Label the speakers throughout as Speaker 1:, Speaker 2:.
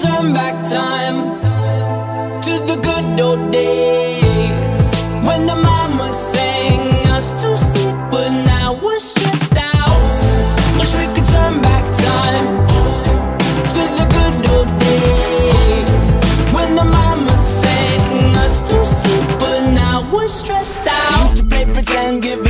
Speaker 1: turn back time to the good old days when the mama sang us to sleep, but now we're stressed out. Wish we could turn back time to the good old days when the mama sang us to sleep, but now we're stressed out. Used to play pretend, give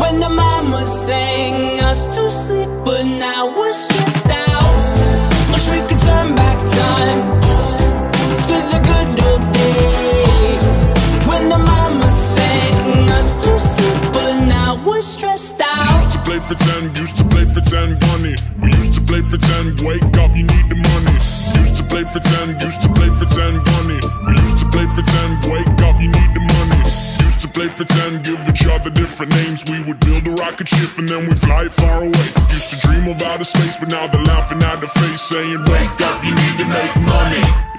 Speaker 1: when the mama sang us to sleep, but now we're stressed out. Wish we could turn back time to the good old days when the mama sang us to sleep, but now we're stressed out.
Speaker 2: Used to play pretend, used to play pretend bunny. We used to play pretend, wake up, you need the money. Used to play pretend, used to play pretend bunny. We used to play pretend, wake up, you need play pretend, give each other different names. We would build a rocket ship and then we fly far away. Used to dream of outer space, but now they're laughing at the face, saying, Wake up, you need to make money.